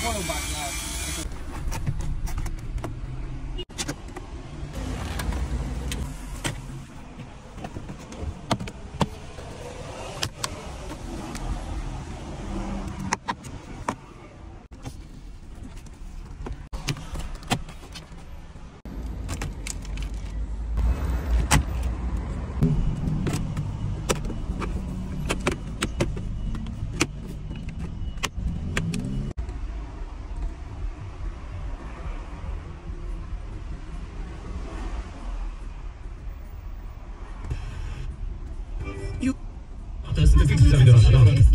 agora o barco 私の服装で遊んだらしら。